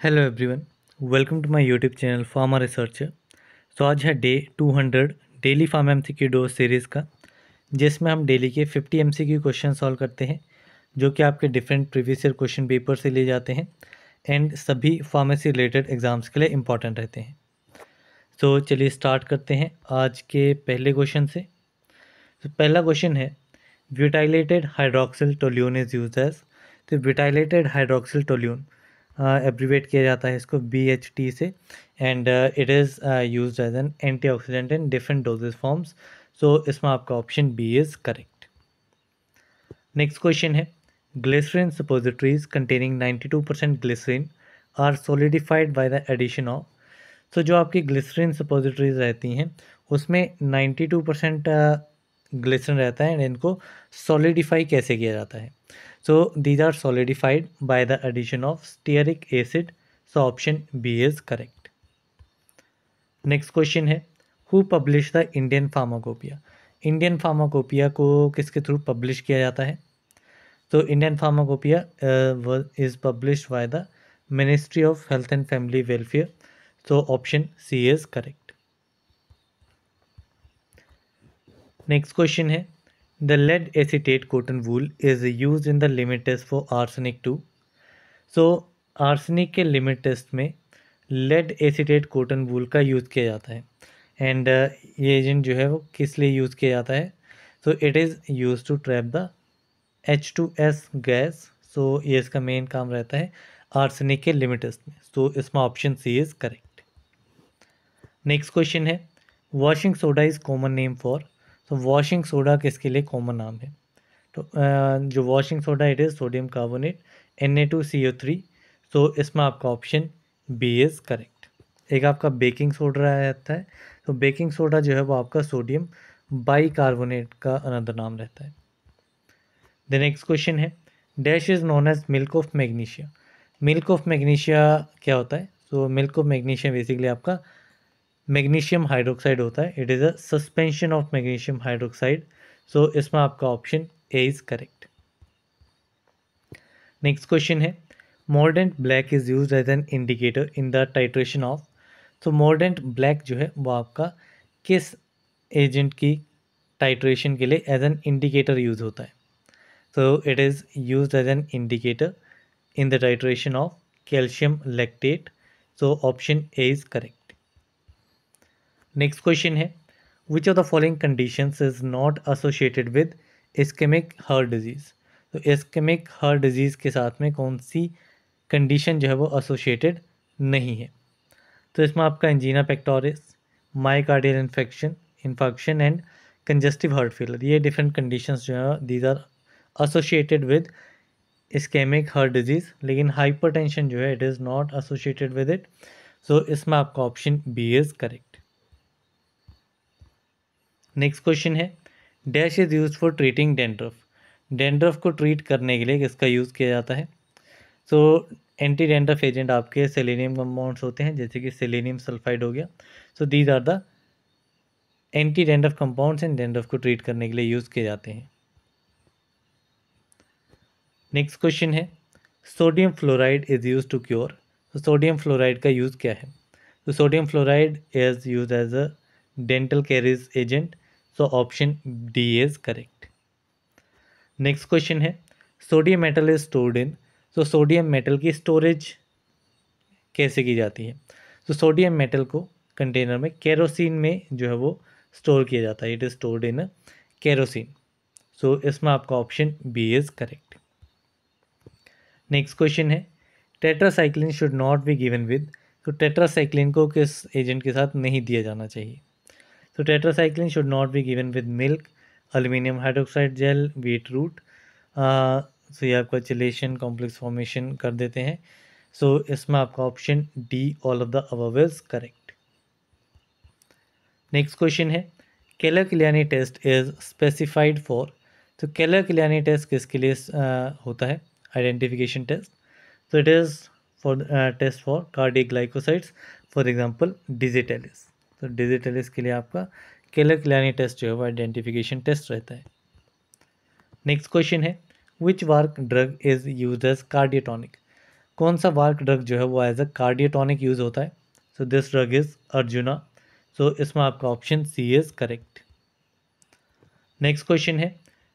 Hello everyone welcome to my YouTube channel pharma researcher so आज है day 200 daily pharm M C dose series का, जिसमें हम daily के 50 एम सी क्वेश्चन सॉल्व करते हैं, जो कि आपके different previous year question paper से लिए जाते हैं एंड सभी फार्मेसी रिलेटेड एग्ज़ाम्स के लिए इंपॉर्टेंट रहते हैं। तो चलिए स्टार्ट करते हैं आज के पहले क्वेश्चन से। तो पहला क्वेश्चन है butylated hydroxyl toluene is use as तो ब्यूटाइलेटेड हाइड्रोक्सिल टोल्यून एब्रीवेट किया जाता है इसको बी एच टी से। And it is use as an anti oxidant in different dosage forms so इसमें आपका option B is correct next question है। Glycerin suppositories containing 92 percent glycerin are solidified by the addition of so जो आपकी glycerine suppositories रहती हैं, उसमें 92 percent glycerine रहता है एंड इनको सॉलिडिफाई कैसे किया जाता है? So these are solidified by the addition of stearic acid. So option B is correct. Next question है who published the Indian Pharmacopoeia? Indian pharmacopoeia को किसके थ्रू पब्लिश किया जाता है तो Indian pharmacopoeia is publish by the ministry of health and family welfare so option C is correct. Next question है The lead acetate cotton wool is used in the limit test for arsenic too. So arsenic के limit test में lead acetate cotton wool का use किया जाता है। And uh, ये agent जो है वो किस लिए यूज़ किया जाता है? So it is use to trap the H two S gas so ये इसका मेन काम रहता है आर्सेनिक के लिमिट टेस्ट में। सो so, इसमें option C is correct next question है washing soda is common name for तो वॉशिंग सोडा किसके लिए कॉमन नाम है? तो जो washing soda it is sodium carbonate N A two C O three तो इसमें आपका ऑप्शन बी इज़ करेक्ट एक आपका बेकिंग सोडा रहता है। तो बेकिंग सोडा जो है वो आपका सोडियम बाई कार्बोनेट का अनदर नाम रहता है। द नेक्स्ट क्वेश्चन है। Dash is known as milk of magnesia milk of magnesia क्या होता है? तो मिल्क ऑफ़ मैग्नीशिया बेसिकली आपका मैग्नीशियम हाइड्रोक्साइड होता है। It is a suspension of magnesium hydroxide so इसमें आपका option A is correct next question है। Mordant black is use as an indicator in the titration of तो mordant black जो है, वो आपका किस एजेंट की टाइट्रेशन के लिए एज एन इंडिकेटर यूज़ होता है? तो it is use as an indicator in the titration of calcium lactate so option A is correct next question है which of the following conditions is not associated with ischaemic heart disease तो ischaemic heart disease के साथ में कौन सी condition जो है वो associated नहीं है? तो इसमें आपका angina pectoris myocardial infection infection and congestive heart failure ये डिफरेंट कंडीशंस जो है these are associated with ischaemic heart disease लेकिन हाइपरटेंशन जो है it is not associated with it so इसमें आपका option B is correct next question है, dash is use for treating dandruff. Dandruff को ट्रीट करने के लिए किसका यूज़ किया जाता है? सो एंटी डेंड्रफ एजेंट आपके सेलेनियम कंपाउंड्स होते हैं, जैसे कि सेलेनियम सल्फाइड हो गया। So these are the anti dandruff compounds and dandruff को ट्रीट करने के लिए यूज़ किए जाते हैं। नेक्स्ट क्वेश्चन है sodium fluoride is use to cure तो सोडियम फ्लोराइड का यूज़ क्या है? तो sodium fluoride is use as a dental caries agent so option D is correct next question है. Sodium metal is stored in so sodium metal की storage कैसे की जाती है? तो सोडियम मेटल को कंटेनर में केरोसिन में जो है वो स्टोर किया जाता है. It is stored in kerosene so इसमें आपका option B is correct next question है. Tetracycline should not be given with तो टेट्रासाइक्लिन को किस एजेंट के साथ नहीं दिया जाना चाहिए? So tetracycline should not be given with milk, aluminium hydroxide gel, wheat root. Uh, so ये आपका चिलेशन कॉम्प्लेक्स फॉर्मेशन कर देते हैं। सो so, इसमें आपका option D all of the above is correct next question है। Keller Killiani test is specified for तो Keller किलियानी test किसके लिए uh, होता है? आइडेंटिफिकेशन टेस्ट तो it is for test for cardiac glycosides for example digitalis. तो digital इसके लिए आपका केलर क्लियानी टेस्ट जो है वो आइडेंटिफिकेशन टेस्ट रहता है। नेक्स्ट क्वेश्चन है which work drug is use as cardiotonic कौन सा वार्क ड्रग जो है वो एज अ कार्डियोटॉनिक यूज़ होता है? So this drug is Arjuna so इसमें आपका option C is correct next question है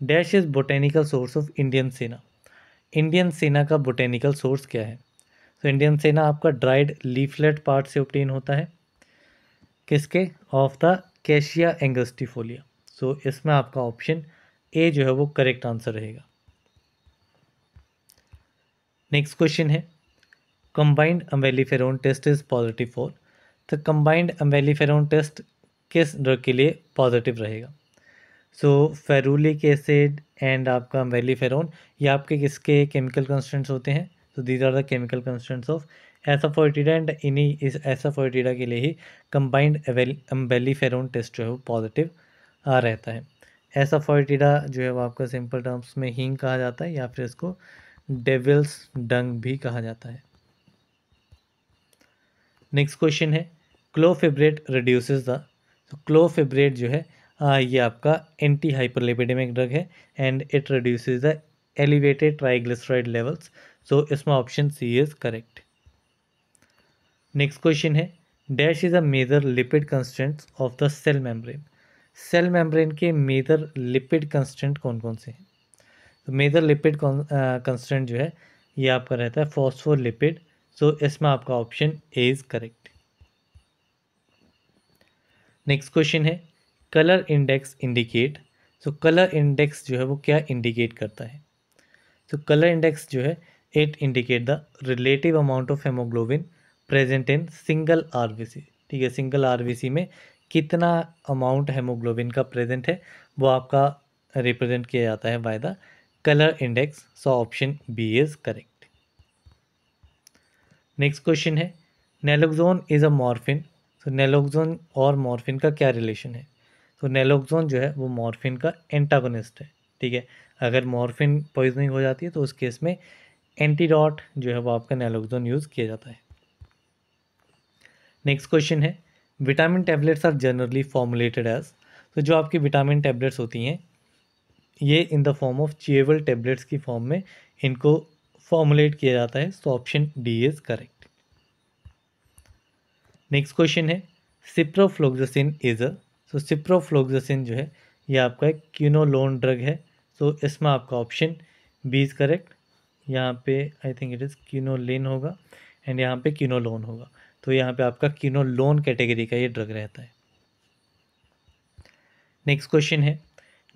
dash is botanical source of Indian senna Indian senna का बोटेनिकल सोर्स क्या है? तो इंडियन सेना आपका ड्राइड लीफलेट पार्ट से ऑप्टेन होता है। किसके? Of the cassia angustifolia so इसमें आपका ऑप्शन ए जो है वो करेक्ट आंसर रहेगा। नेक्स्ट क्वेश्चन है। Combined umbelliferone test is positive for तो कंबाइंड अम्बेलीफेरोन टेस्ट किस ड्रग के लिए पॉजिटिव रहेगा? सो फेरूलिक एसिड एंड आपका अम्बेलीफेरोन ये आपके किसके केमिकल कंस्टेंट्स होते हैं? तो these are the chemical constants of asafoetida and इन्हीं इस एसाफोइटिडा के लिए ही कंबाइंड अम्बेलीफेरोन टेस्ट जो है वो पॉजिटिव आ रहता है। एसाफोइटिडा जो है वो आपका सिंपल टर्म्स में हींग कहा जाता है या फिर इसको डेविल्स डंग भी कहा जाता है। नेक्स्ट क्वेश्चन है क्लोफिब्रेट रिड्यूसेस द क्लोफिब्रेट जो है आ, ये आपका एंटी हाइपरलिपिडेमिक ड्रग है and it reduces the elevated triglyceride levels so इसमें option C is correct next question है dash is a major lipid constant of the cell membrane cell membrane के major lipid constant कौन कौन से हैं? तो major lipid constant जो है, ये आपका रहता है फॉस्फोलिपिड सो इसमें आपका option A is correct next question है colour index indicate so colour index जो है वो क्या इंडिकेट करता है? तो कलर इंडेक्स जो है it indicate the relative amount of haemoglobin present in single RBC ठीक है, सिंगल आरबीसी में कितना अमाउंट हेमोग्लोबिन का प्रेजेंट है, वो आपका रिप्रेजेंट किया जाता है by the colour index so option B is correct next question है नेलोक्सोन इज़ अ मॉर्फिन तो नेलोक्सोन और मॉर्फिन का क्या रिलेशन है? तो नेलोक्सोन जो है, वो मॉर्फिन का एंटागोनिस्ट है, ठीक है? अगर मॉर्फिन पॉइजनिंग हो जाती है तो उस केस में एंटीडॉट जो है, वो आपका नेलोक्सोन यूज़ किया जाता है। नेक्स्ट क्वेश्चन है vitamin tablets are generally formulated as तो जो आपकी विटामिन टैबलेट्स होती हैं ये in the form of chewable tablets की फॉर्म में इनको फॉर्मुलेट किया जाता है so option D is correct next question है ciprofloxacin is a so ciprofloxacin जो है ये आपका एक क्यूनोलोन ड्रग है सो so, इसमें आपका ऑप्शन बी इज़ करेक्ट यहाँ पे I think it is quinoline होगा एंड यहाँ पे क्यूनोलोन होगा। तो यहाँ पे आपका क्यूनोलोन कैटेगरी का ये ड्रग रहता है। नेक्स्ट क्वेश्चन है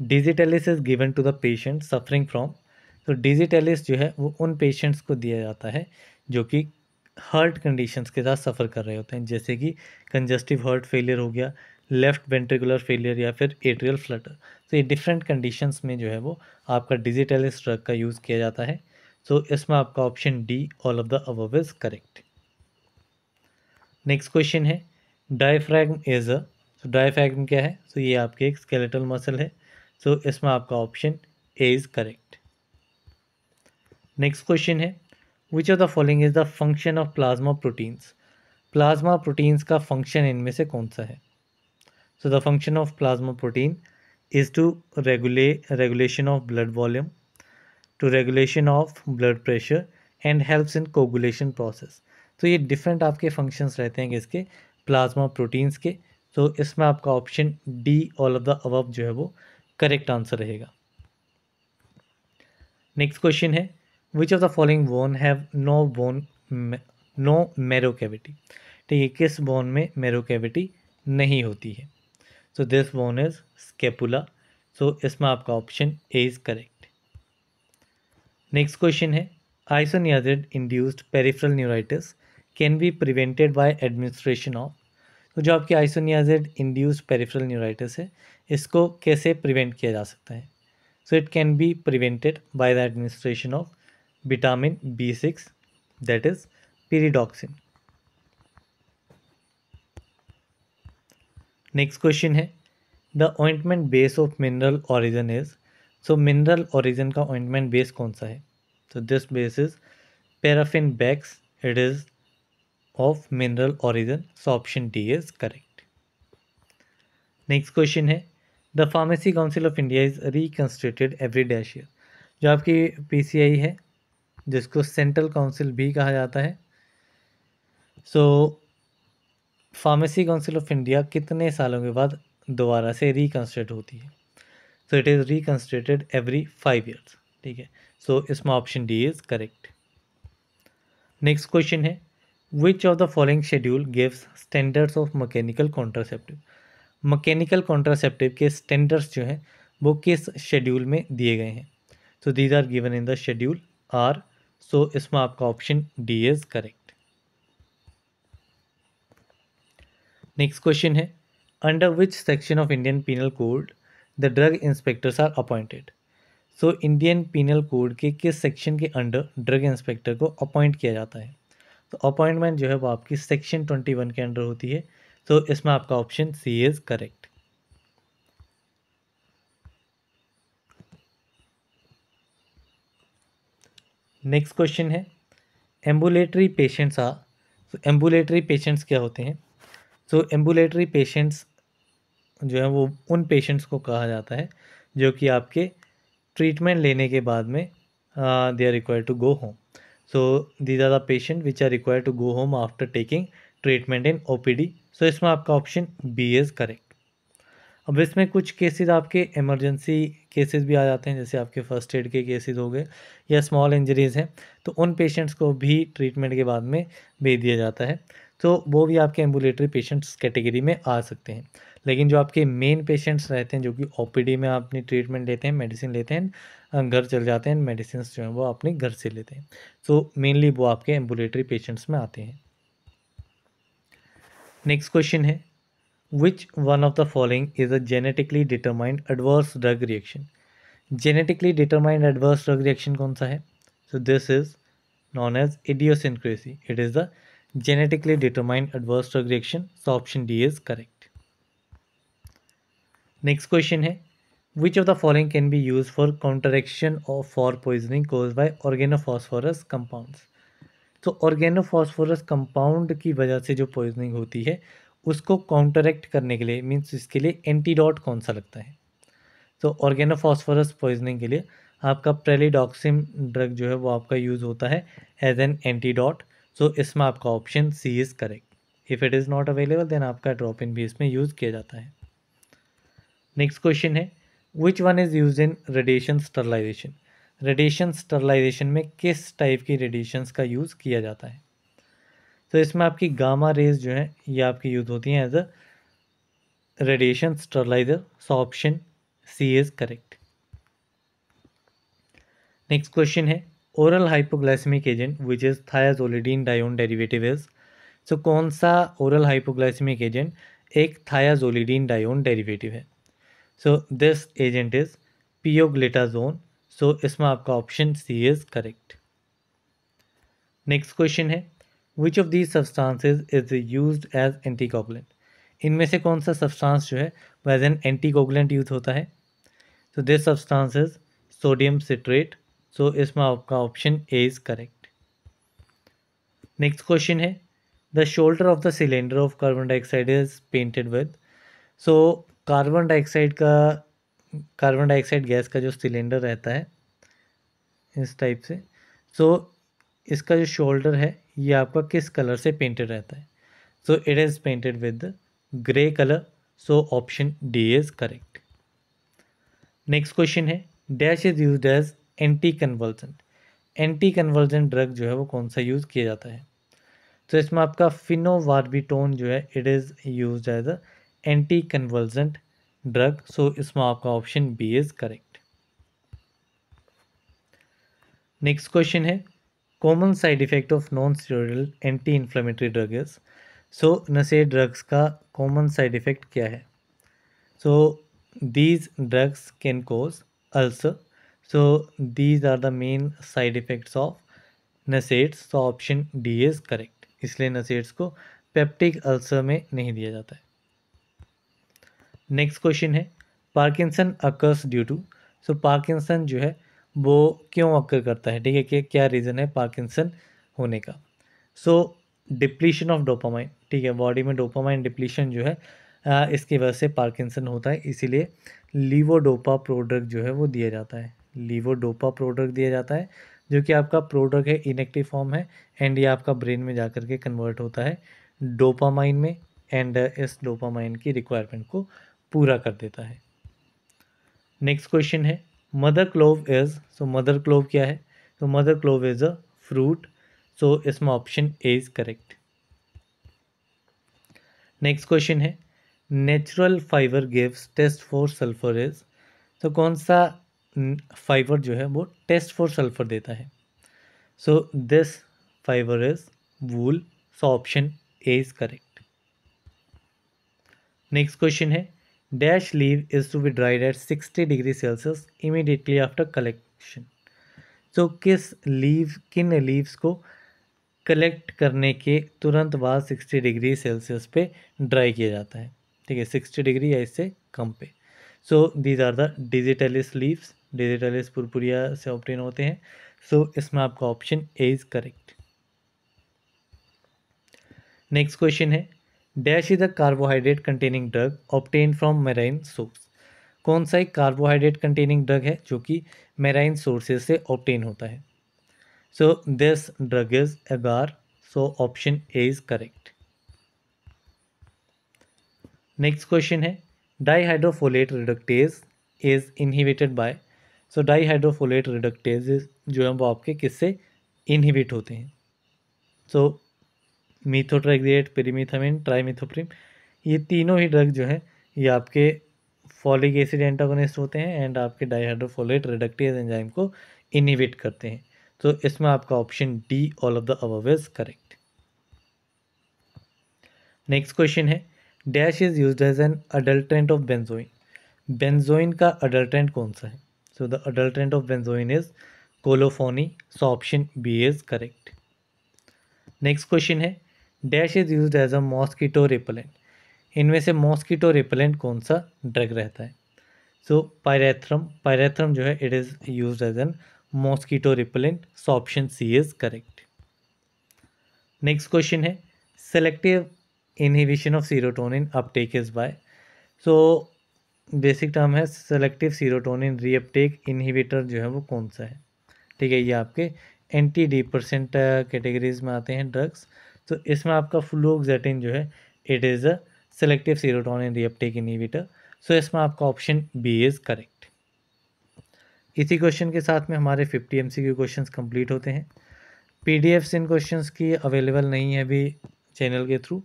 digitalis is given to the patient suffering from तो डिजिटलिस जो है वो उन पेशेंट्स को दिया जाता है जो कि हार्ट कंडीशंस के साथ सफ़र कर रहे होते हैं जैसे कि कंजस्टिव हार्ट फेलियर हो गया लेफ़्ट वेंट्रिकुलर फेलियर या फिर एट्रियल फ्लटर तो ये डिफरेंट कंडीशंस में जो है वो आपका डिजिटलिस ड्रग का यूज़ किया जाता है। सो so, इसमें आपका option D all of the above is correct. Next question है डायफ्रैगम इज़ अ तो डायफ्रैगम क्या है? सो so, ये आपके एक स्केलेटल मसल है सो so, इसमें आपका option A is correct next question है which of the following is the function of plasma proteins plasma proteins का फ़ंक्शन इनमें से कौन सा है? So the function of plasma protein is to regulate regulation of blood volume to regulation of blood pressure and helps in coagulation process तो ये different आपके functions रहते हैं इसके प्लाज्मा प्रोटीन्स के तो इसमें आपका option D all of the above जो है वो करेक्ट आंसर रहेगा। नेक्स्ट क्वेश्चन है which of the following bone have no bone no marrow cavity ठीक है किस बोन में मेरो कैविटी नहीं होती है? So this bone is scapula so इसमें आपका option A is correct next question है isoniazid induced peripheral neuritis can be prevented by administration of तो जो आपकी आइसोनियाजिड इंड्यूस्ड पेरिफेरल न्यूराइटिस है, इसको कैसे प्रिवेंट किया जा सकता है? So it can be prevented by the administration of vitamin B six that is pyridoxine next question है the ointment base of mineral origin is so mineral origin का ointment base कौन सा है? तो this base is paraffin wax it is of mineral origin so option D is correct next question है. The Pharmacy Council of India is reconstituted every dash year जो आपकी PCI है, जिसको सेंट्रल काउंसिल भी कहा जाता है. So pharmacy council of India कितने सालों के बाद दोबारा से रिकन्स्ट्रक्ट होती है? So it is reconstructed every five years ठीक है. सो इसमें option D is correct next question है. Which of the following schedule gives standards of mechanical contraceptive mechanical contraceptive के स्टैंडर्ड्स जो हैं, वो किस शेड्यूल में दिए गए हैं? So these are given in the schedule R so इसमें आपका option D is correct next question है under which section of Indian penal code the drug inspectors are appointed so Indian penal code के किस section के under drug inspector को appoint किया जाता है? तो अपॉइंटमेंट जो है वो आपकी सेक्शन ट्वेंटी वन के अंडर होती है। तो इसमें आपका option C is correct. Next question है, एम्बुलेटरी पेशेंट्स आ तो एम्बुलेटरी पेशेंट्स क्या होते हैं? तो एम्बुलेटरी पेशेंट्स जो है वो उन पेशेंट्स को कहा जाता है जो कि आपके ट्रीटमेंट लेने के बाद में they are required to go home are the patient which are require to go home after taking treatment in O P D so इसमें आपका ऑप्शन बी इज़ करेक्ट अब इसमें कुछ केसेस आपके इमरजेंसी केसेस भी आ जाते हैं, जैसे आपके फ़र्स्ट एड के केसेस हो गए या स्मॉल इंजरीज़ हैं तो उन पेशेंट्स को भी ट्रीटमेंट के बाद में भेज दिया जाता है। तो वो भी आपके एम्बुलेटरी पेशेंट्स कैटेगरी में आ सकते हैं। लेकिन जो आपके मेन पेशेंट्स रहते हैं, जो कि ओपीडी में अपनी ट्रीटमेंट लेते हैं मेडिसिन लेते हैं घर चल जाते हैं मेडिसिन जो हैं वो अपने घर से लेते हैं। तो मेनली वो आपके एम्बुलेटरी पेशेंट्स में आते हैं। नेक्स्ट क्वेश्चन है। Which one of the following is a genetically determined adverse drug reaction genetically determined adverse drug reaction कौन सा है? So this is known as idiosyncrasy it is the genetically determined adverse drug reaction so option d is correct next question है which of the following can be used for counteraction of for poisoning caused by organophosphorus compounds तो organophosphorus compound की वजह से जो poisoning होती है उसको counteract करने के लिए मीन्स इसके लिए एंटीडॉट कौन सा लगता है तो ऑर्गेनोफॉस्फोरस पॉइजनिंग के लिए आपका प्रेलिडॉक्सिम ड्रग जो है वो आपका यूज़ होता है as an antidote so so, इसमें आपका option C is correct if it is not available then आपका ड्रॉप इन भी इसमें यूज़ किया जाता है. नेक्स्ट क्वेश्चन है. Which one is use in radiation sterilisation radiation sterilisation में किस टाइप की रेडिएशंस का यूज़ किया जाता है? तो इसमें आपकी गामा रेज जो है ये आपकी यूज़ होती हैं as a radiation steriliser so option C is correct next question है. Oral hypoglycaemic agent which is thiazolidinedione derivative is so कौन सा ओरल हाइपोग्लाइसेमिक एजेंट एक थायाजोलिडीन डायोन डेरिवेटिव है? So this agent is pioglitazone so इसमें आपका option C is correct next question है. Which of these substances is use as anticoagulant इनमें से कौन सा सब्सटेंस जो है वह एज एन एंटीकोगलेंट यूज़ होता है? तो this substance is sodium citrate so so, इसमें आपका option A is correct next question है. The shoulder of the cylinder of carbon dioxide is painted with so carbon dioxide का carbon dioxide gas का जो cylinder रहता है इस type से सो so, इसका जो शोल्डर है ये आपका किस कलर से पेंटेड रहता है? So it is painted with grey colour so option D is correct next question है. Dash is use as anti convergent anti convergent drug जो है वो कौन सा यूज़ किया जाता है? तो इसमें आपका फिनोवार्बिटोन जो है it is use as a anti convergent drug so इसमें आपका option B is correct next question है common side effect of non steroidal anti inflammatory drug is so नशे ड्रग्स का कॉमन साइड इफ़ेक्ट क्या है? So these drugs can cause ulcer so, these are the main side effects of NSAIDs तो option D is correct इसलिए नसेट्स को peptic ulcer में नहीं दिया जाता है। नेक्स्ट क्वेश्चन है Parkinson occurs due to so Parkinson जो है, वो क्यों अकर करता है? ठीक है, कि क्या रीज़न है पार्किंसन होने का? सो डिप्लीशन ऑफ़ डोपामाइन ठीक है बॉडी में डोपामाइन डिप्लीशन जो है इसकी वजह से पार्किंसन होता है, इसीलिए लीवोडोपा प्रोडक्ट जो है वो दिया जाता है। लीवोडोपा प्रोडक्ट दिया जाता है, जो कि आपका प्रोडक्ट है इनएक्टिव फॉर्म है एंड ये आपका ब्रेन में जा के कन्वर्ट होता है डोपामाइन में एंड इस डोपामाइन की रिक्वायरमेंट को पूरा कर देता है। नेक्स्ट क्वेश्चन है mother clove is so mother clove क्या है? तो mother clove is a fruit so इसमें option A is correct next question है natural fibre gives test for sulphur is तो कौन सा फाइबर जो है वो टेस्ट फॉर सल्फ़र देता है। So this fibre is wool so option A is correct next question है dash leave is to be dried at sixty degree Celsius immediately after collection तो किस लीव किन लीव्स को कलेक्ट करने के तुरंत बाद सिक्सटी डिग्री सेल्सियस पे ड्राई किया जाता है? ठीक है सिक्सटी डिग्री या इससे कम पे। So these are the digitalis leaves digitalis purpurea से ऑप्टेन होते हैं। सो so, इसमें आपका option A is correct next question है। Dash is the carbohydrate containing drug obtain from marine source कौन सा एक कार्बोहाइड्रेट कंटेनिंग ड्रग है जो कि मेराइन सोर्सेज से ऑप्टेन होता है? सो this drug is agar so option A is correct next question है। Dihydrofolate reductase is inhibited by so dihydrofolate reductase जो है वो आपके किससे इनहिबिट होते हैं। सो मीथोट्राइग्रेट पेरीमीथामिन ट्राईमिथोप्रिम ये तीनों ही ड्रग जो है, ये आपके फॉलिक एसिड एंटागोनिस्ट होते हैं एंड आपके डाईहाइड्रोफोलेट रिडक्टेज एंजाइम को इनहिबिट करते हैं। तो इसमें आपका option D all of the above is correct next question है dash is use as an adulterant of benzoin. Benzoin का अडल्ट्रेंट कौन सा है? So the adulterant of benzoin is colophony so option B is correct next question है। Dash is use as a mosquito repellent इनमें से mosquito repellent कौन सा drug रहता है? सो पायरेथ्रम पायरेथ्रम जो है it is use as an mosquito repellent so option C is correct next question है। Selective inhibition of serotonin uptake is by so basic term है सेलेक्टिव सीरोटोनिन रीअपटेक इनहिबिटर जो है वो कौन सा है? ठीक है, ये आपके एंटी डी परसेंट कैटेगरीज में आते हैं ड्रग्स तो इसमें आपका फ्लूक्जेटिन जो है it is a selective serotonin reuptake inhibitor so इसमें आपका ऑप्शन बी इज़ करेक्ट इसी क्वेश्चन के साथ में हमारे fifty M C Q question complete होते हैं. पी डी एफ्स इन क्वेश्चन की अवेलेबल नहीं है अभी चैनल के थ्रू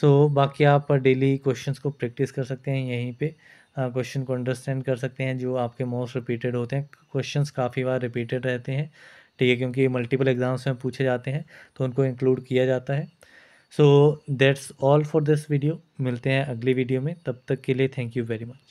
सो so, बाकी आप डेली क्वेश्चंस को प्रैक्टिस कर सकते हैं यहीं पे। क्वेश्चन को अंडरस्टैंड कर सकते हैं जो आपके मोस्ट रिपीटेड होते हैं। क्वेश्चंस काफ़ी बार रिपीटेड रहते हैं। ठीक है क्योंकि मल्टीपल एग्ज़ाम्स में पूछे जाते हैं तो उनको इंक्लूड किया जाता है। So that's all for this video मिलते हैं अगली वीडियो में। तब तक के लिए थैंक यू वेरी मच